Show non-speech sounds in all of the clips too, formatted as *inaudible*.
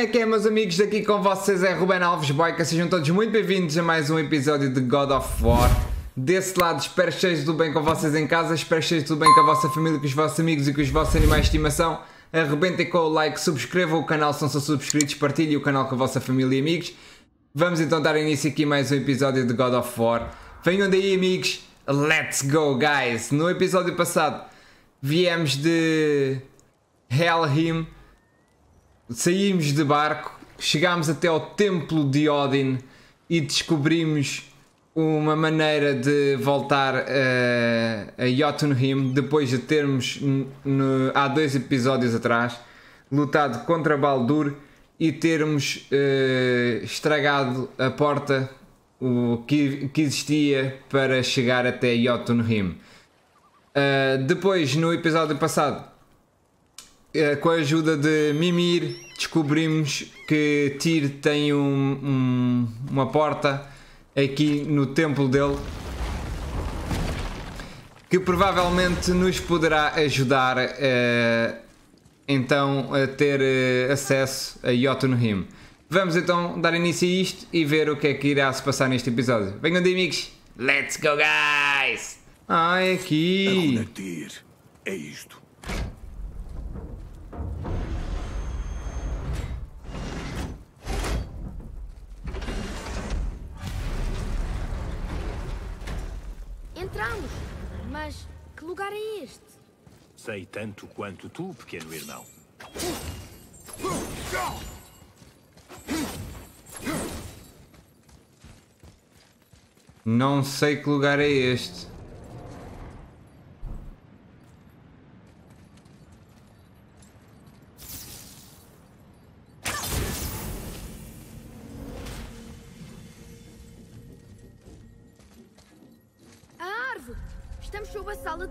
é que é, meus amigos? Daqui com vocês é Ruben Alves Boica. Sejam todos muito bem-vindos a mais um episódio de God of War. Desse lado, espero que esteja tudo bem com vocês em casa, espero que esteja tudo bem com a vossa família, com os vossos amigos e com os vossos animais de estimação. Arrebentem com o like, subscrevam o canal se não são subscritos, partilhem o canal com a vossa família e amigos. Vamos então dar início aqui a mais um episódio de God of War. Venham daí, amigos. Let's go, guys! No episódio passado viemos de Helheim, saímos de barco, chegámos até ao templo de Odin e descobrimos uma maneira de voltar a, a Jotunheim depois de termos no, há dois episódios atrás lutado contra Baldur e termos uh, estragado a porta o que, que existia para chegar até Jotunheim. Uh, depois, no episódio passado, com a ajuda de Mimir, descobrimos que Tyr tem um, um, uma porta aqui no templo dele que provavelmente nos poderá ajudar uh, então a ter acesso a Jotunheim. Vamos então dar início a isto e ver o que é que irá se passar neste episódio. Venham de amigos! Let's go guys! Ah, é aqui! A Tyr é isto. Mas que lugar é este? Sei tanto quanto tu, pequeno irmão. Não sei que lugar é este.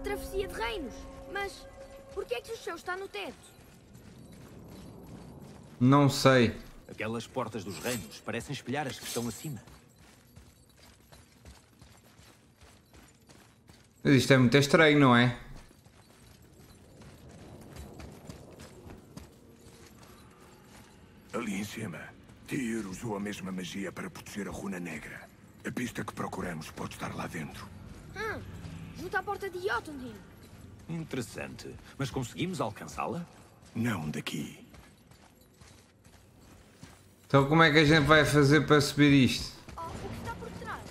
Travessia de reinos. Mas por que é que o chão está no teto? Não sei. Aquelas portas dos reinos parecem espelhar as que estão acima. Mas isto é muito estranho, não é? Ali em cima, Tyr usou a mesma magia para proteger a runa negra. A pista que procuramos pode estar lá dentro. Hum, junto à porta de Jotunheim. Interessante. Mas conseguimos alcançá-la? Não daqui. Então como é que a gente vai fazer para subir isto? Oh, o que está por trás?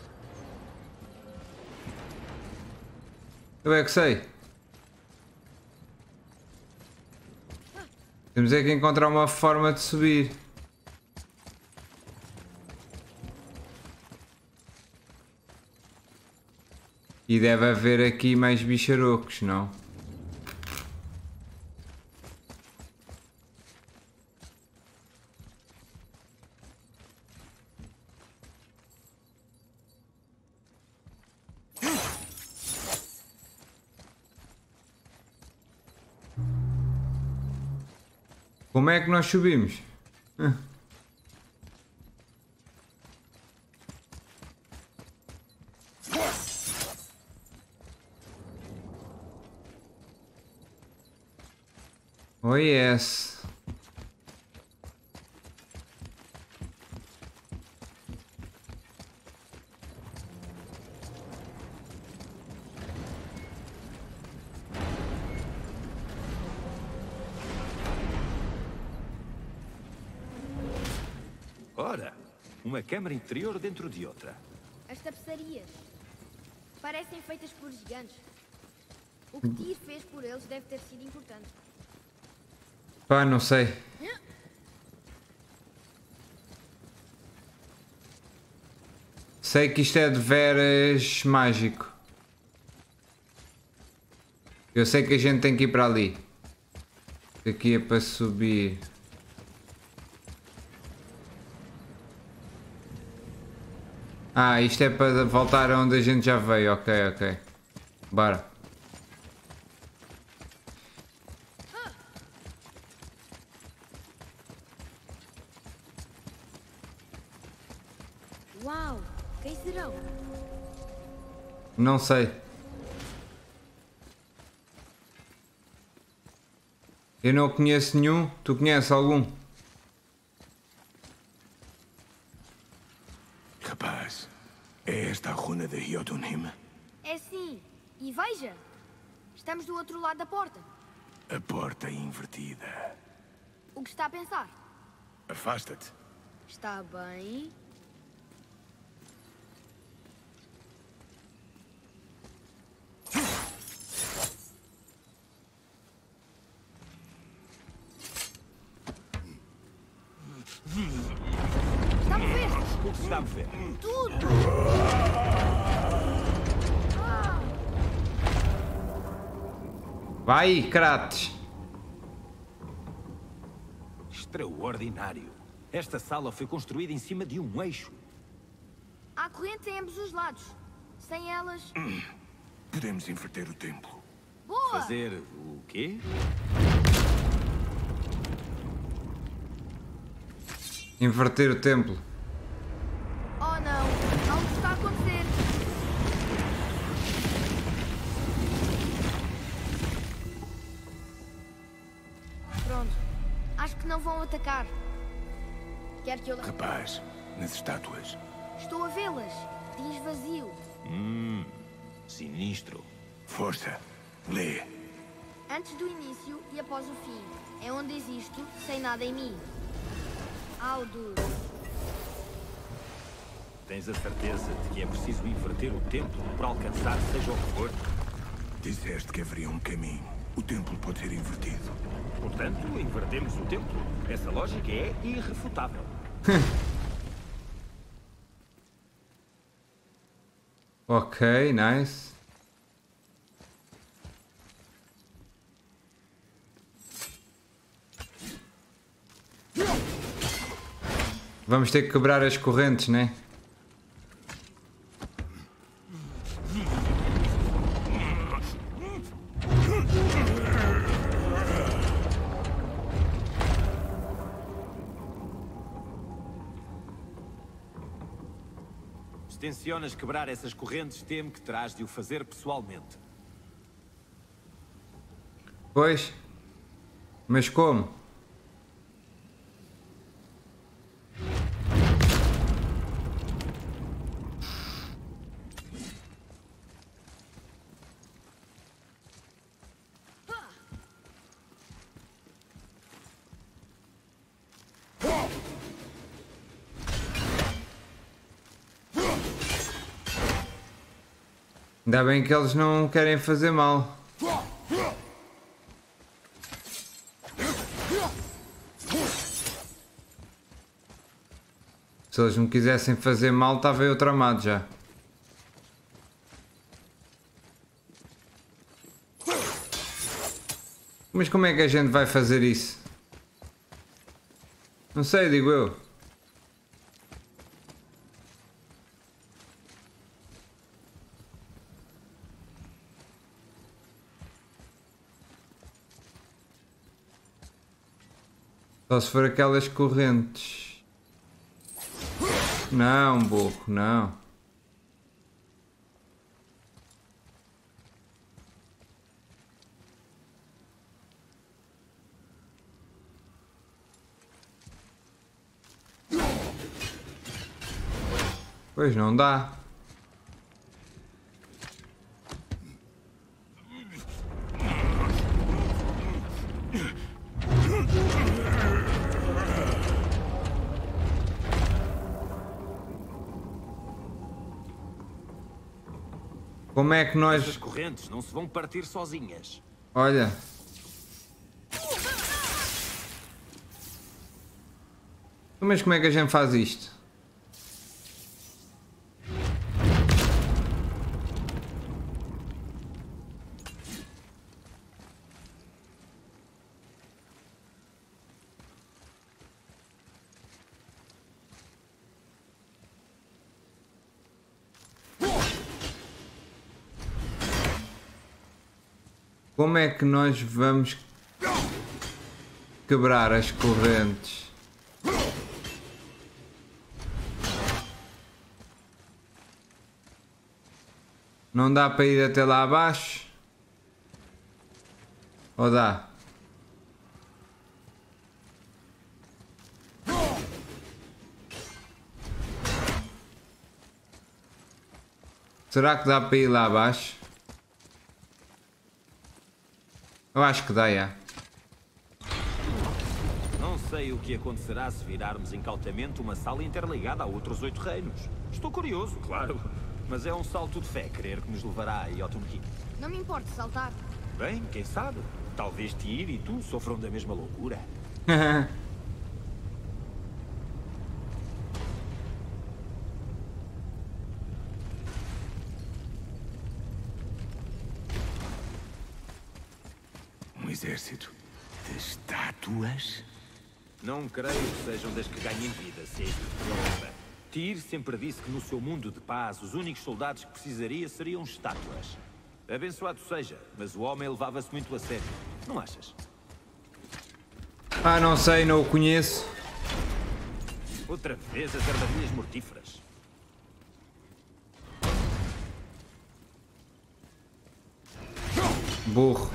Eu é que sei. Temos é que encontrar uma forma de subir. E deve haver aqui mais bicharocos, não? Como é que nós subimos? Oh yes. Ora, uma câmara interior dentro de outra. As tapeçarias. Parecem feitas por gigantes. O que Tyr fez por eles deve ter sido importante. Pá, não sei. Sei que isto é de veras mágico. Eu sei que a gente tem que ir para ali. Aqui é para subir. Ah, isto é para voltar onde a gente já veio. Ok, ok. Bora. Não sei. Eu não conheço nenhum. Tu conheces algum? Capaz. É esta a runa de Jotunheim? É sim. E veja. Estamos do outro lado da porta. A porta invertida. O que está a pensar? Afasta-te. Está bem. Está a mover! O que se está a mover? Tudo! Vai, Kratos. Extraordinário. Esta sala foi construída em cima de um eixo. Há correntes em ambos os lados. Sem elas. Podemos inverter o templo. Boa! Fazer o quê? Inverter o templo. Oh não! Algo está a acontecer! Pronto. Acho que não vão atacar. Quer que eu. Rapaz, nas estátuas. Estou a vê-las. Diz vazio. Sinistro. Força. Lê. Antes do início e após o fim. É onde existo, sem nada em mim. Aldo. Tens a certeza de que é preciso inverter o templo para alcançar seja o que for? Disseste que haveria um caminho. O templo pode ser invertido. Portanto, invertemos o templo. Essa lógica é irrefutável. *laughs* Ok, nice. Vamos ter que quebrar as correntes, né? Tencionas quebrar essas correntes, temo que terás de o fazer pessoalmente. Pois. Mas como? Ainda bem que eles não querem fazer mal. Se eles não quisessem fazer mal, estava eu tramado já. Mas como é que a gente vai fazer isso? Não sei, digo eu. Se for aquelas correntes. Não, burro, não. Pois não dá. Como é que nós. correntes não se vão partir sozinhas. Olha. Mas como é que a gente faz isto? Como é que nós vamos quebrar as correntes? Não dá para ir até lá abaixo? Ou dá? Será que dá para ir lá abaixo? Eu acho que dá, já. Não sei o que acontecerá se virarmos incautamente uma sala interligada a outros oito reinos. Estou curioso, claro. Mas é um salto de fé crer que nos levará a Jotunheim. Não me importa saltar. Bem, quem sabe? Talvez Tyr e tu sofram da mesma loucura. *laughs* Um exército de estátuas? Não creio que sejam das que ganhem vida, se é isso que. Tyr sempre disse que no seu mundo de paz os únicos soldados que precisaria seriam estátuas. Abençoado seja, mas o homem levava-se muito a sério. Não achas? ah, não sei, não o conheço. Outra vez as armadilhas mortíferas. Burro.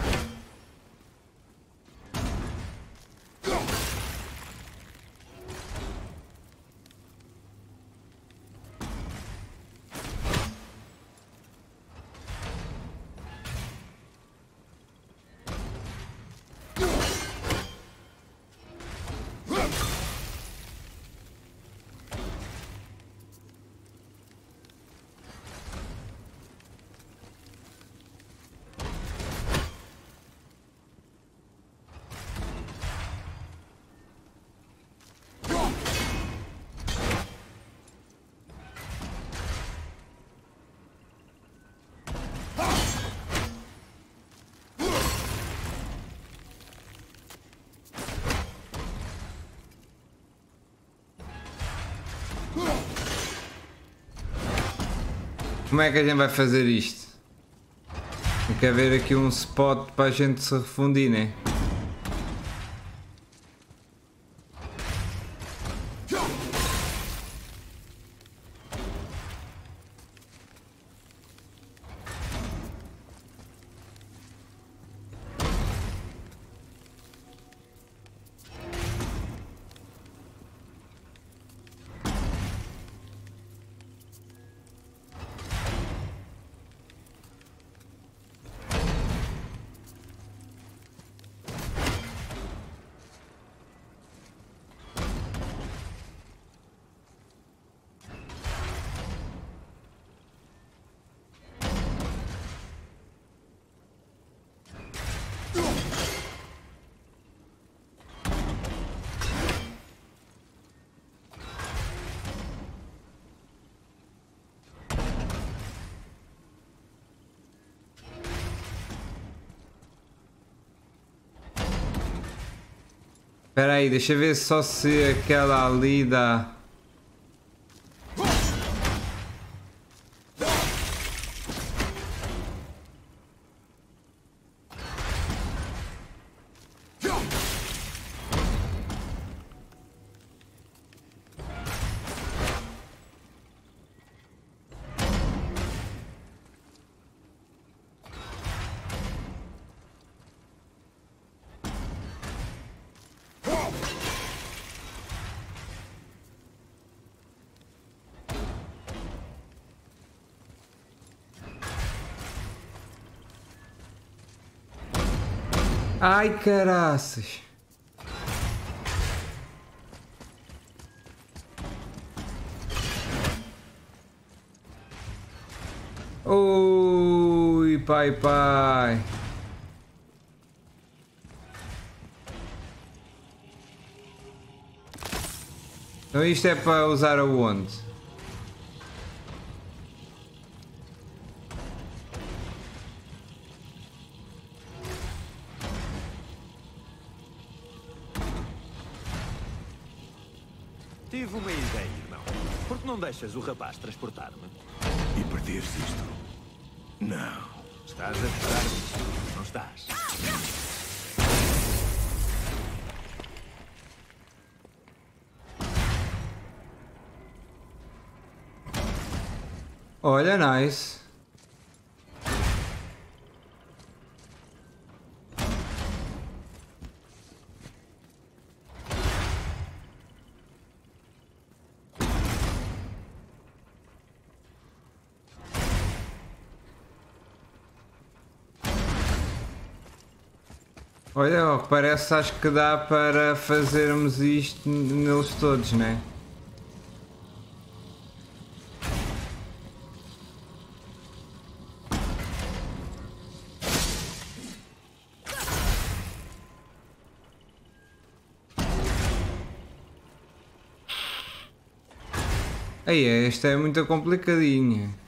Como é que a gente vai fazer isto? Tem que haver aqui um spot para a gente se refundir, né? Aí, deixa eu ver só se aquela ali dá... Ai, caraças. Ui, pai, pai. Então isto é para usar aonde? Deixas o rapaz transportar-me? E perderes isto? Não. Estás a gostar disto, não estás? Olha, nice. Olha, parece, acho que dá para fazermos isto neles todos, né? Aí, esta é muito complicadinha.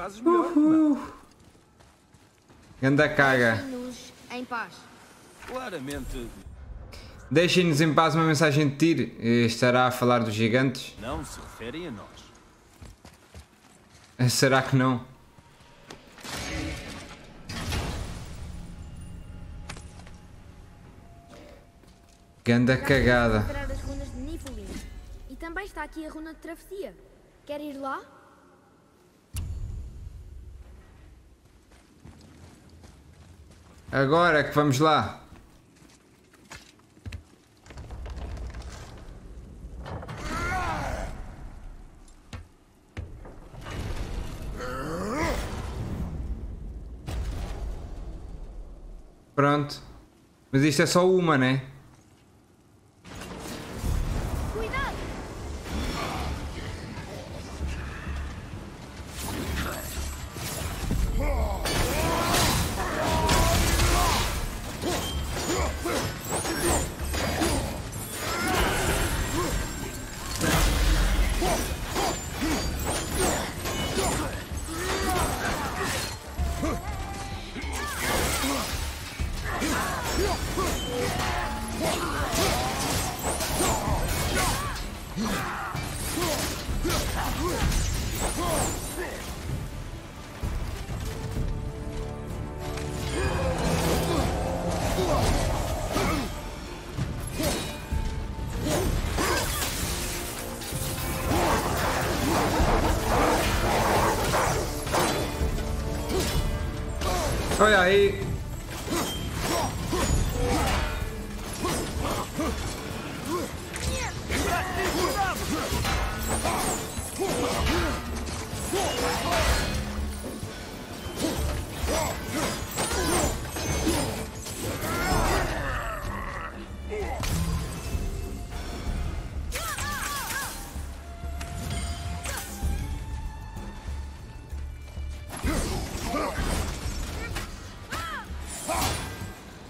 Fazes melhor. não? ganda caga. Em paz. Claramente Deixem-nos em paz uma mensagem de Tyr. Estará a falar dos gigantes? não se referem a nós. Será que não? Ganda cagada. E também está aqui a runa de travessia. Quer ir lá? Agora que vamos lá. Pronto. Mas isto é só uma, né?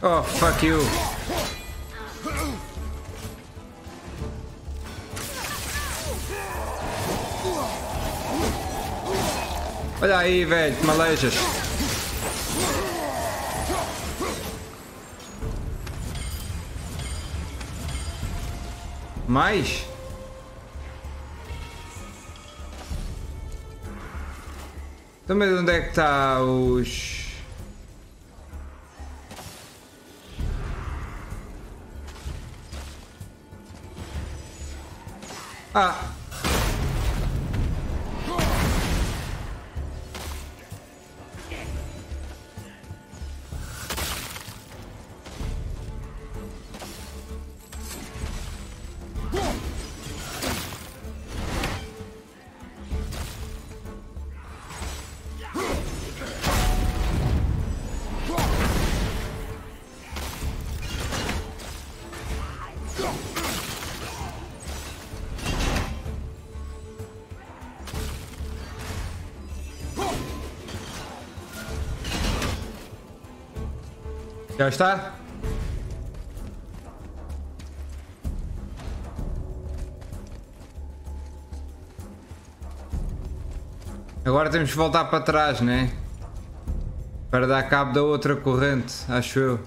Oh, fuck you. Olha aí, velho, malejas. Mais? Também onde é que está os... Ah. Está? Agora temos que voltar para trás, né? Para dar cabo da outra corrente, acho eu.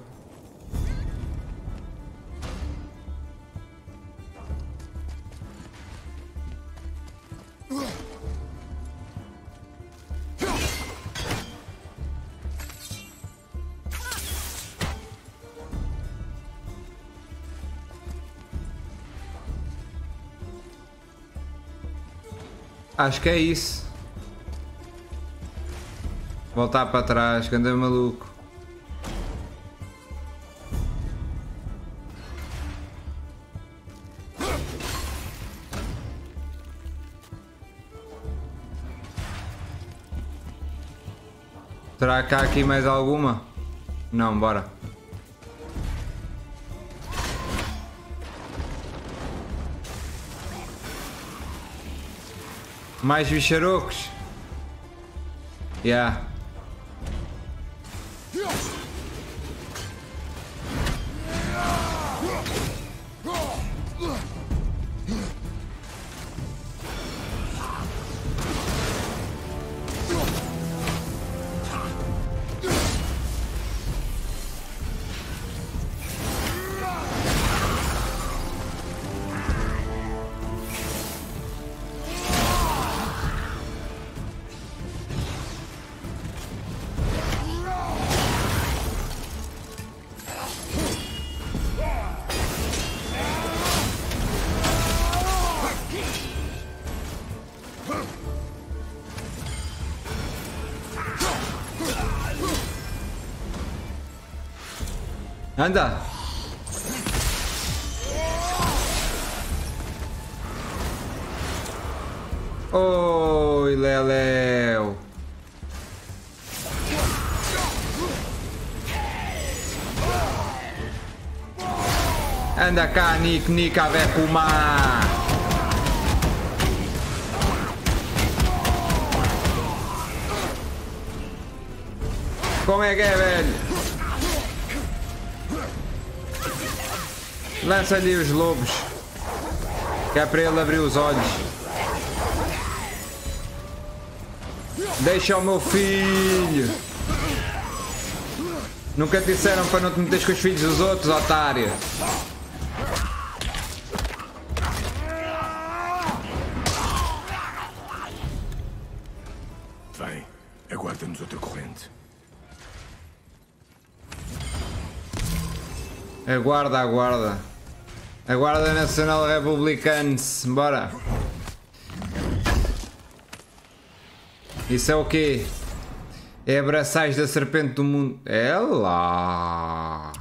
Acho que é isso. Voltar para trás, que anda maluco. Será que há aqui mais alguma? Não, bora. Mais bicharocos? Yeah. Anda! Oi, Leléu! Anda cá, Nick, Nick, a ver! Como é que é, velho? Lança-lhe os lobos. Que é para ele abrir os olhos. Deixa o meu filho. Nunca te disseram para não te meteres com os filhos dos outros, otário. Vem, aguarda-nos outra corrente. Aguarda, aguarda. A Guarda Nacional Republicanos, bora. Isso é o quê? É abraçais da serpente do mundo. É lá.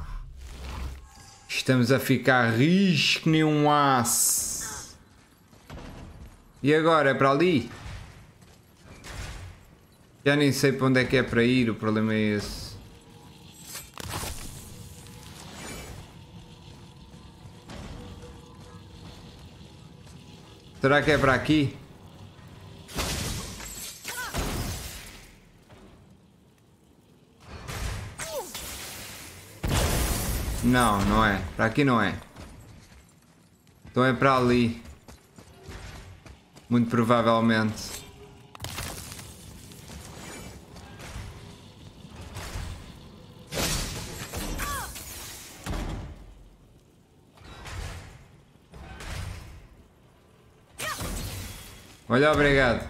Estamos a ficar risco nem um aço. E agora? É para ali? Já nem sei para onde é que é para ir, o problema é esse. Será que é para aqui? Não, não é. Para aqui não é. Então é para ali. Muito provavelmente. Olha, obrigado.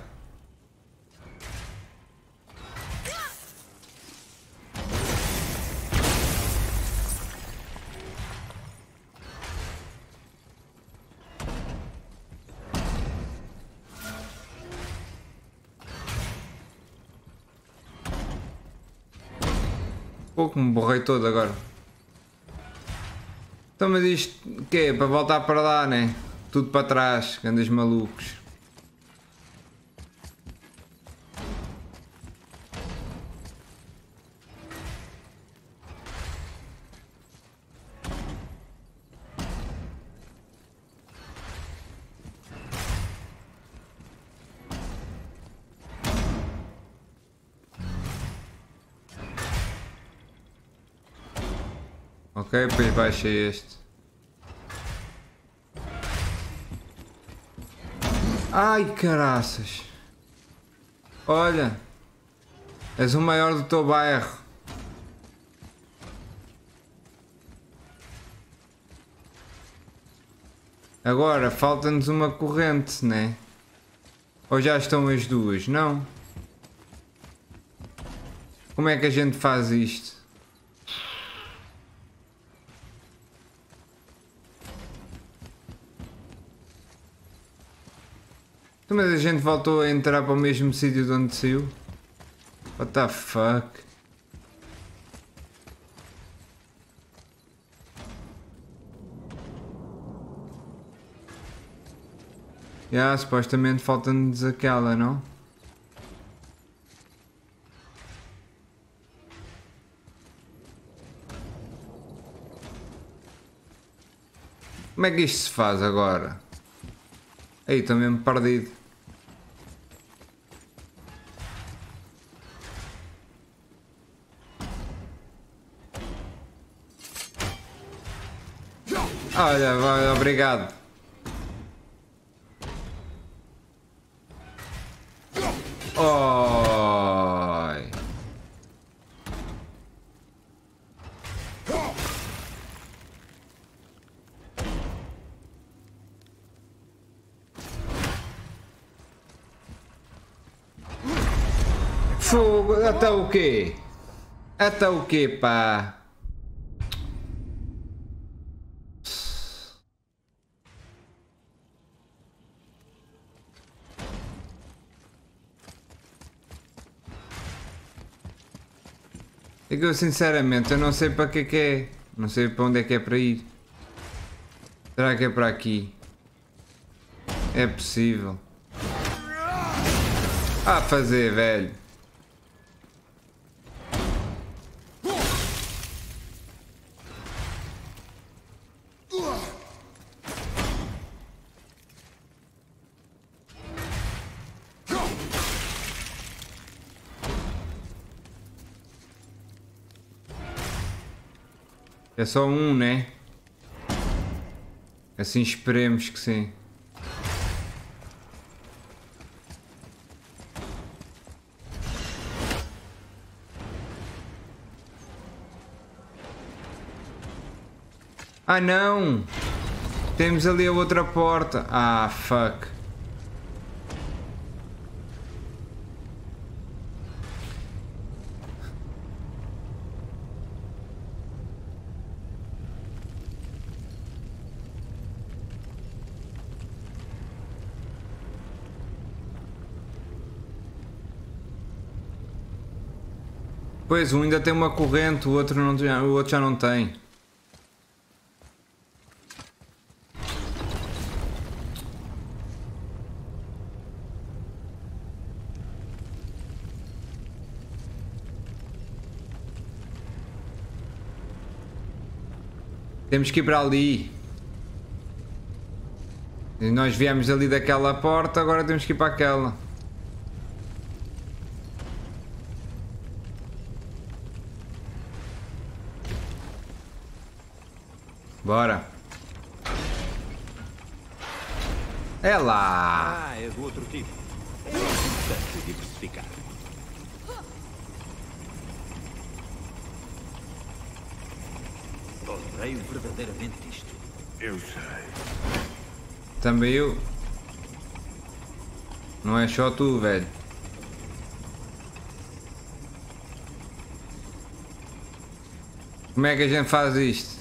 Pouco me borrei todo agora. Então, mas isto o quê? Para voltar para lá, né? Tudo para trás, grandes malucos. Ok, depois baixa este. Ai, caraças. Olha. És o maior do teu bairro. Agora, falta-nos uma corrente, né? Ou já estão as duas? Não. Como é que a gente faz isto? Então, mas a gente voltou a entrar para o mesmo sítio de onde saiu. What the fuck? Já, yeah, supostamente falta-nos aquela, não? Como é que isto se faz agora? Aí, estou mesmo perdido. Olha, obrigado. Oi. Fogo, até o quê? Até o quê, pá? É que eu sinceramente eu não sei para que é que é. Não sei para onde é que é para ir. Será que é para aqui? É possível. Ah, fazer, velho. É só um, né? Assim esperemos que sim. Ah não! Temos ali a outra porta. Ah, fuck. Pois, um ainda tem uma corrente, o outro, não, o outro já não tem. Temos que ir para ali. E nós viemos ali daquela porta, agora temos que ir para aquela. Bora. É lá. Ah, é do outro tipo. É importante diversificar. Odeio verdadeiramente isto. Eu sei. Também eu. Não é só tu, velho. Como é que a gente faz isto?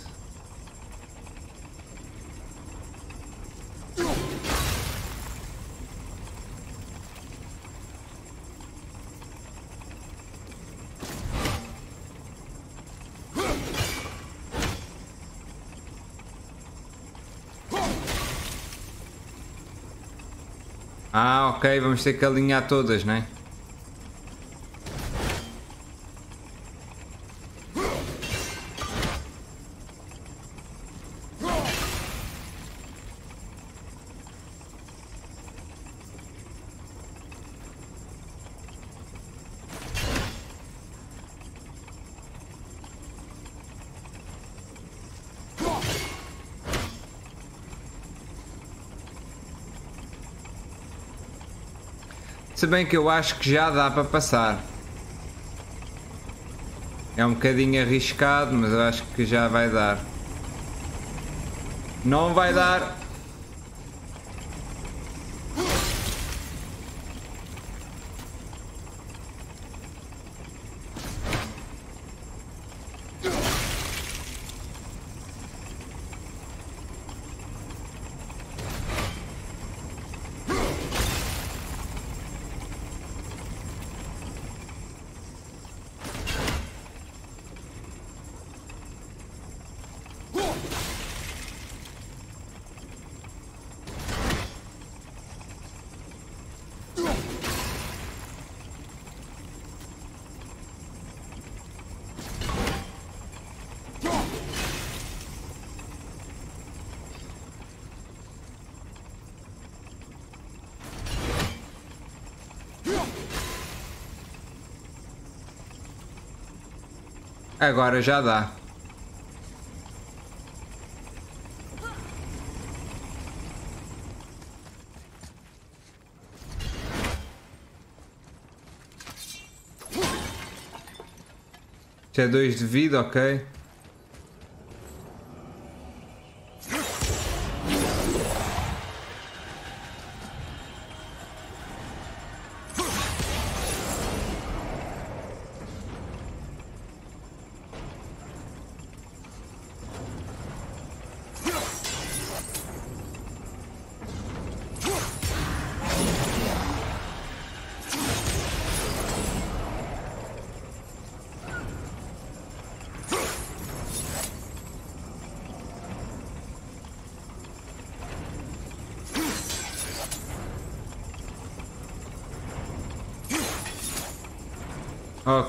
Ah, ok, vamos ter que alinhar todas, né? Se bem que eu acho que já dá para passar. É um bocadinho arriscado, mas eu acho que já vai dar. Não vai dar. Agora já dá. Isto é 2 de vida, ok.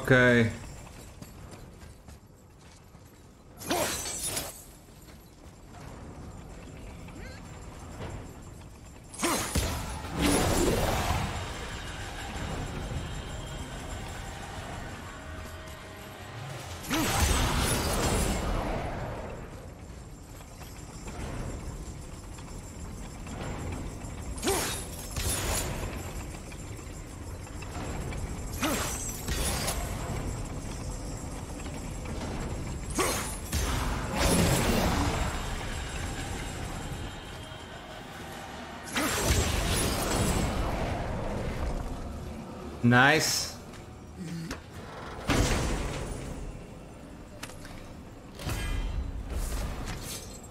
Ok. Nice.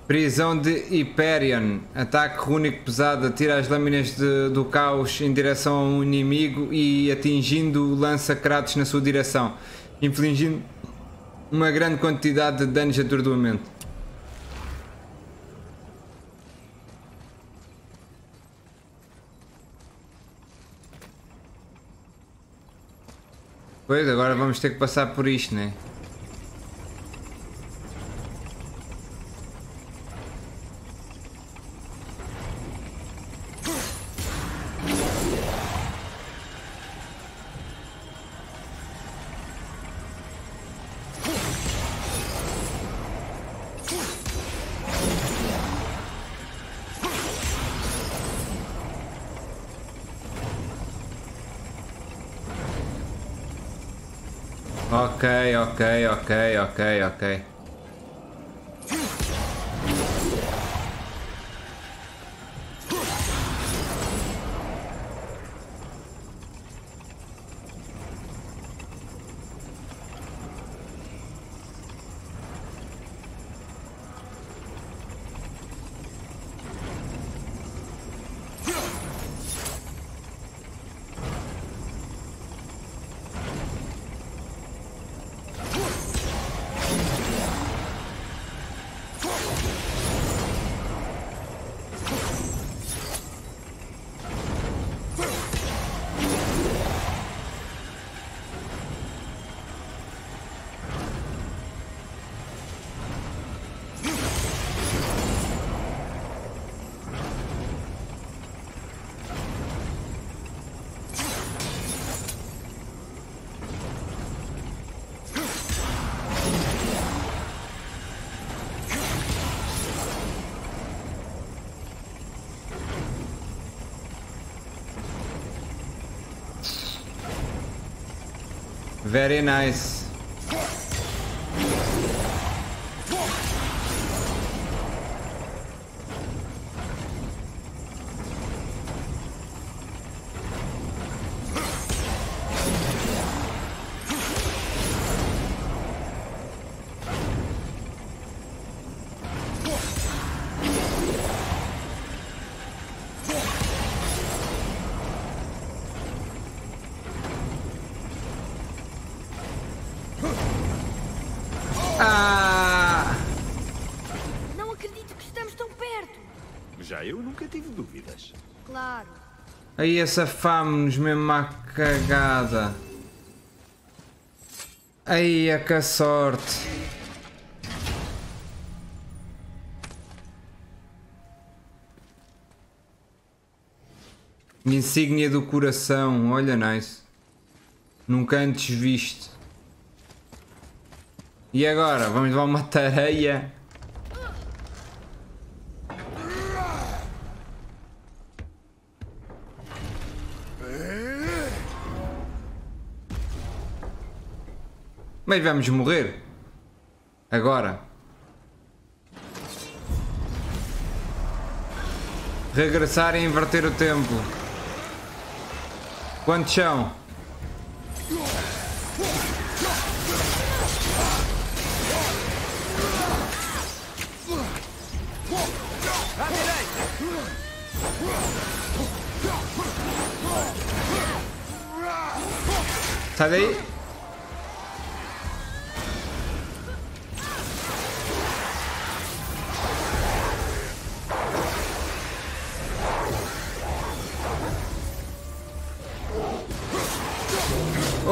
Prisão de Hyperion. Ataque único pesado. Atira as lâminas de- do caos em direção a um inimigo e atingindo lança Kratos na sua direção, infligindo uma grande quantidade de danos de atordoamento. Pois, agora vamos ter que passar por isto, né? Ok, ok, ok, ok, Very nice. Claro. Aí essa fame-nos mesmo à cagada. Aí a que sorte. Insígnia do coração, olha nice. Nunca antes visto. E agora? Vamos levar uma tareia. Mas vamos morrer. Agora. Regressar e inverter o tempo. Quantos são? Sai daí.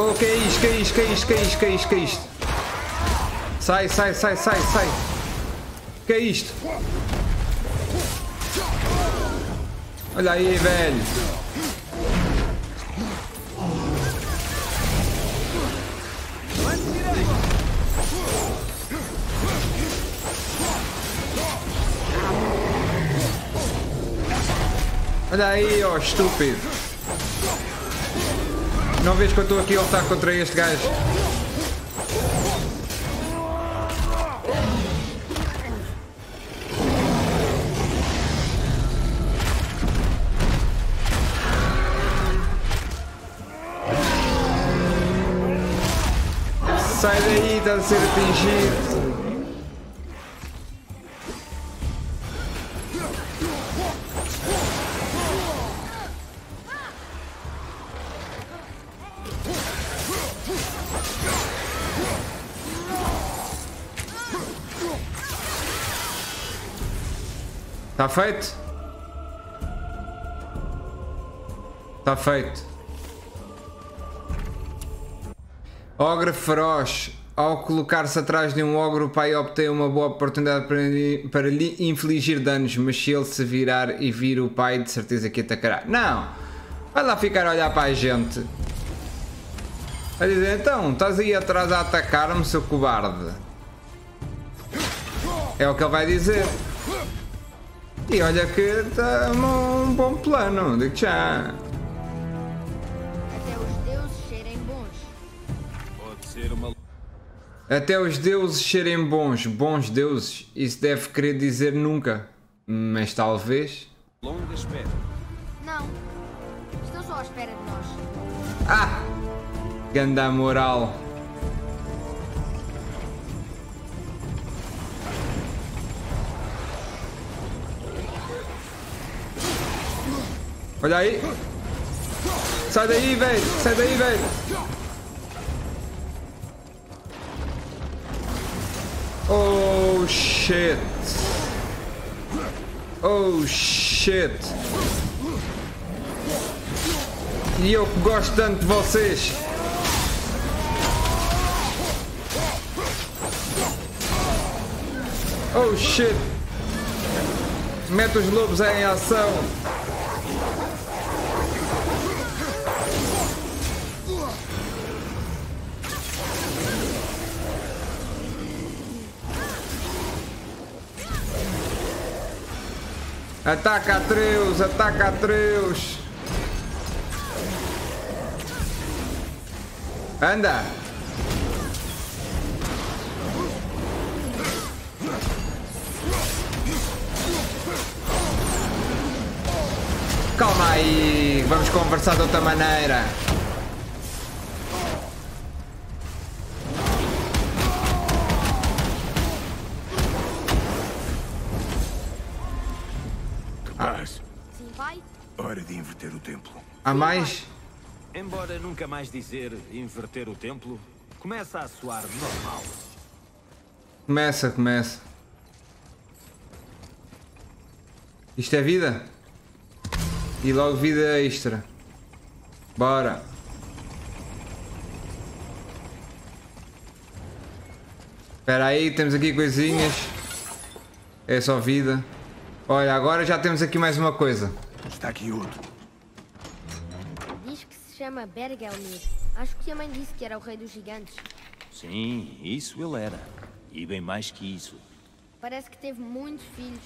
Oh, que é isto, que é isto, que é isto, que é isto, que é isto, que é isto? Sai, sai, sai, sai, sai. Que é isto? Olha aí, velho. Olha aí, ó, estúpido. Não vês que eu estou aqui a lutar contra este gajo? Sai daí, está a ser atingido. Está feito? Está feito. Ogre feroz. Ao colocar-se atrás de um ogro, o pai obtém uma boa oportunidade para, lhe- para lhe infligir danos, mas se ele se virar e vir o pai, de certeza que atacará. Não! Vai lá ficar a olhar para a gente. Vai dizer, então, estás aí atrás a atacar-me, seu cobarde. É o que ele vai dizer. E olha que está um bom plano, digo já. Até os deuses serem bons. Pode ser uma Até os deuses serem bons, bons deuses, isso deve querer dizer nunca. Mas talvez. longa espera. Não. Estão só à espera de nós. Ah! Ganda moral. Olha aí! Sai daí, velho! Sai daí, velho! Oh shit! Oh shit! E eu gosto tanto de vocês! Oh shit! Mete os lobos em ação! Ataca Atreus! Ataca Atreus! Anda! Calma aí, vamos conversar de outra maneira. Há mais? Embora nunca mais dizer inverter o templo, começa a soar normal. Começa, começa. Isto é vida? E logo vida extra. Bora. Espera aí, temos aqui coisinhas. É só vida. Olha, agora já temos aqui mais uma coisa. Está aqui outro. Chama Bergelmir. Acho que a mãe disse que era o rei dos gigantes. Sim, isso ele era. E bem mais que isso. Parece que teve muitos filhos.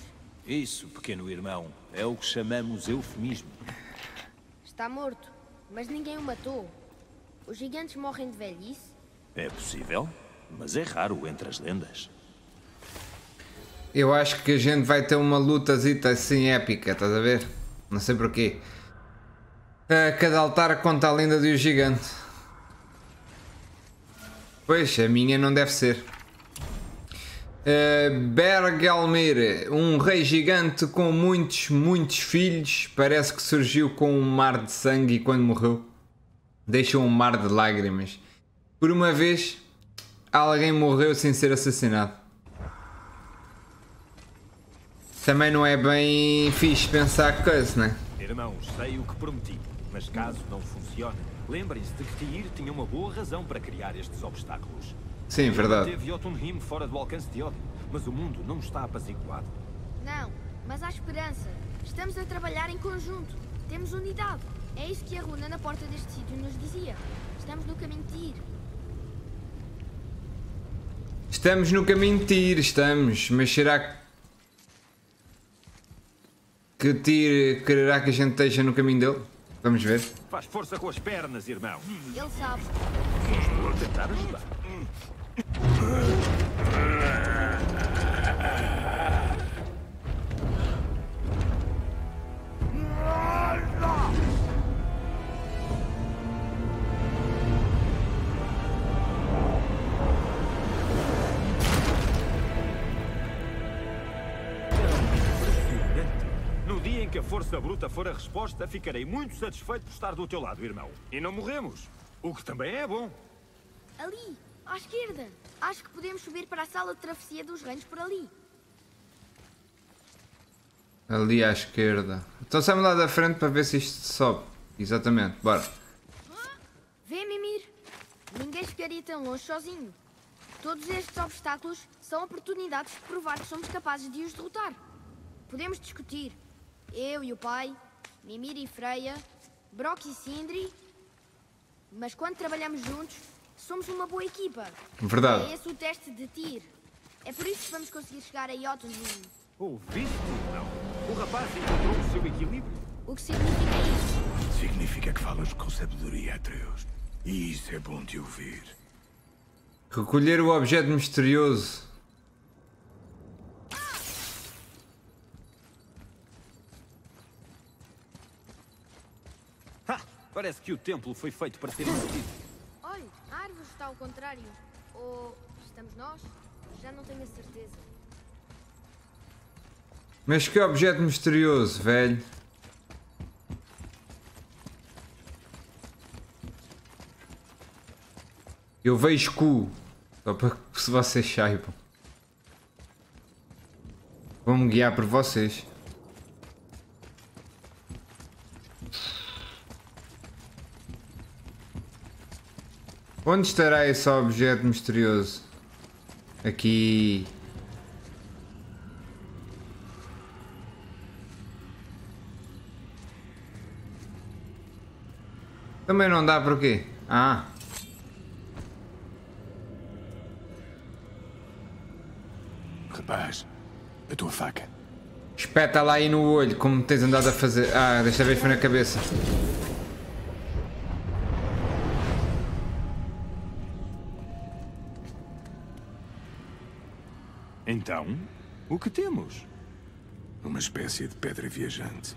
Isso, pequeno irmão, é o que chamamos eufemismo. Está morto, mas ninguém o matou. Os gigantes morrem de velhice? É possível, mas é raro entre as lendas. Eu acho que a gente vai ter uma lutazita assim épica, estás a ver? Não sei porquê. A cada altar conta a lenda do gigante. Pois, a minha não deve ser. Uh, Bergelmir, um rei gigante com muitos, muitos filhos, parece que surgiu com um mar de sangue e quando morreu deixou um mar de lágrimas. Por uma vez, alguém morreu sem ser assassinado. Também não é bem fixe pensar coisa, né? Irmãos, sei o que prometi, mas caso não funcione, lembrem-se de que Tyr tinha uma boa razão para criar estes obstáculos. Sim, verdade. Teve Jotunheim fora do alcance de Odin, mas o mundo não está apaziguado. Não, mas há esperança. Estamos a trabalhar em conjunto. Temos unidade. É isso que a runa na porta deste sítio nos dizia. Estamos no caminho de ir. Estamos no caminho de Tyr, estamos, mas será que Tyr quererá que a gente esteja no caminho dele? Vamos ver. Faz força com as pernas, irmão. Ele sabe. Estou a tentar ajudar. Força bruta for a resposta, ficarei muito satisfeito por estar do teu lado, irmão. E não morremos. O que também é bom. Ali, à esquerda. Acho que podemos subir para a sala de travessia dos reinos por ali. Ali à esquerda. Então saímos lá da frente para ver se isto sobe. Exatamente, bora. Vê, Mimir. Ninguém chegaria tão longe sozinho. Todos estes obstáculos são oportunidades de provar que somos capazes de os derrotar. Podemos discutir. Eu e o pai, Mimir e Freya, Brock e Sindri. Mas quando trabalhamos juntos, somos uma boa equipa. Verdade. É esse o teste de Tyr. É por isso que vamos conseguir chegar a Jotunheim. Ouviste, irmão? O rapaz encontrou o seu equilíbrio. O que significa isso? Significa que falas com sabedoria, Atreus. E isso é bom de ouvir. Recolher o objeto misterioso. Parece que o templo foi feito para ser invadido. Olha, a árvore está ao contrário. Ou estamos nós? Já não tenho a certeza. Mas que objeto misterioso, velho. Eu vejo cu. Só para que se vocês saibam. Vou-me guiar por vocês. Onde estará esse objeto misterioso? Aqui. Também não dá por quê? Ah. Rapaz, a tua faca. Espeta lá aí no olho, como tens andado a fazer. Ah, desta vez foi na cabeça. Então, o que temos? Uma espécie de pedra viajante.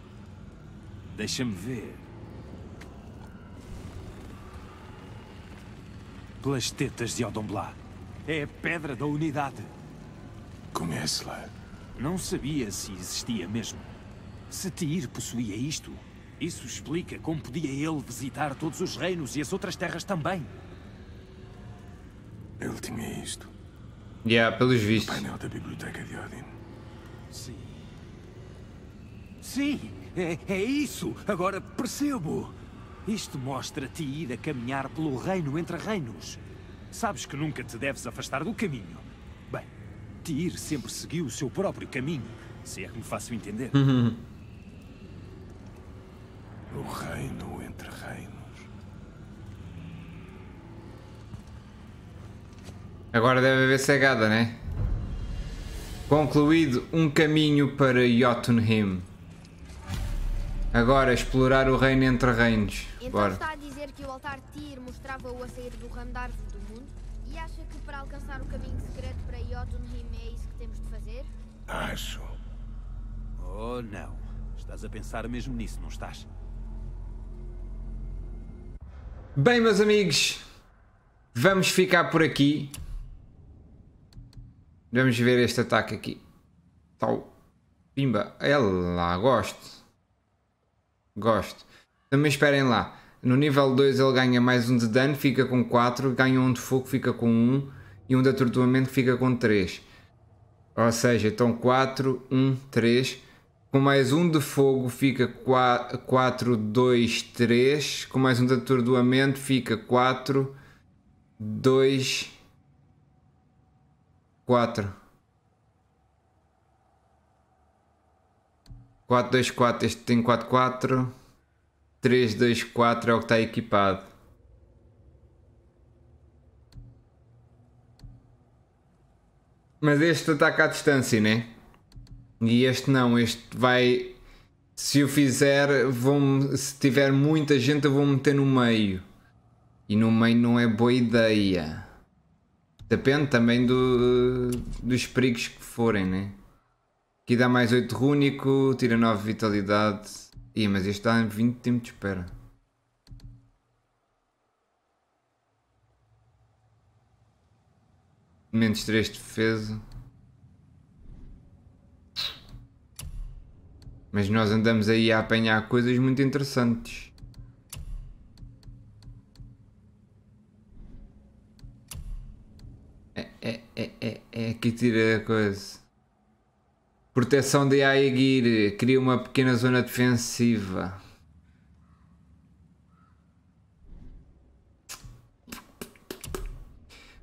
Deixa-me ver. Pelas tetas de Odomblá. É a pedra da unidade. Conhece-la. Não sabia se existia mesmo. Se Tyr possuía isto, isso explica como podia ele visitar todos os reinos e as outras terras também. Ele tinha isto. Yeah, pelos vistos. painel da biblioteca de Odin. Sim. Sim, é, é isso. Agora percebo. Isto mostra-te ir a caminhar pelo reino entre reinos. Sabes que nunca te deves afastar do caminho. Bem, Tyr sempre seguiu o seu próprio caminho. Se é que me faço entender. *laughs* O reino entre reinos. Agora deve haver cegada, né? Concluído um caminho para Jotunheim. Agora explorar o reino entre reinos. Então Bora. está a dizer que o altar Tyr mostrava-o a sair do ramo da árvore do mundo? E acha que para alcançar o caminho secreto para Jotunheim é isso que temos de fazer? Acho. Oh, não. Estás a pensar mesmo nisso, não estás? Bem, meus amigos, vamos ficar por aqui. Vamos ver este ataque aqui. Tal. Pimba. Lá, gosto. Gosto. Também esperem lá. No nível 2 ele ganha mais um de dano, fica com 4. Ganha um de fogo, fica com 1. E um de atordoamento, fica com 3. Ou seja, então 4, 1, 3. Com mais um de fogo fica 4, 2, 3. Com mais um de atordoamento fica 4, 2, 4. 4, 2, 4. Este tem 4, 4. 3, 2, 4 é o que está equipado. Mas este ataca à distância, né? E este não, este vai. Se eu fizer, vou se tiver muita gente, eu vou meter no meio. E no meio não é boa ideia. Depende também do, dos perigos que forem, né? Aqui dá mais 8 rúnico, tira 9 vitalidade. Ih, mas este dá 20 tempo de espera. Menos 3 de defesa. Mas nós andamos aí a apanhar coisas muito interessantes. É, é, é, é, que tira a coisa. Proteção de Aegir cria uma pequena zona defensiva.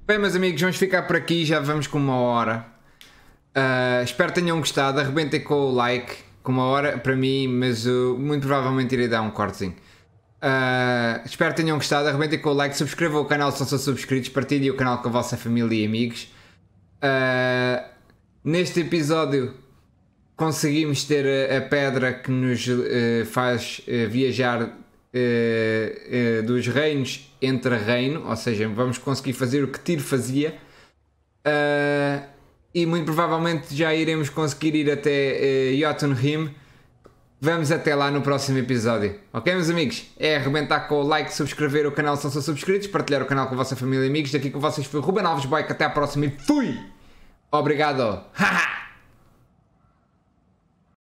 Bem, meus amigos, vamos ficar por aqui. Já vamos com uma hora. Uh, espero que tenham gostado. Arrebentem com o like. Com uma hora para mim, mas uh, muito provavelmente irei dar um cortezinho. Uh, espero que tenham gostado. Arrebentem com o like. Subscrevam o canal se não são subscritos. Partilhem o canal com a vossa família e amigos. neste episódio conseguimos ter a, a pedra que nos faz viajar Uh, uh, dos reinos entre reino, ou seja, vamos conseguir fazer o que Tiro fazia uh, e muito provavelmente já iremos conseguir ir até uh, Jotunheim. Vamos até lá no próximo episódio, ok, meus amigos? É arrebentar com o like, subscrever o canal se não são subscritos, partilhar o canal com a vossa família e amigos. Daqui com vocês foi Ruben Alves Boy, até à próxima e fui! Obrigado! *laughs* Haha!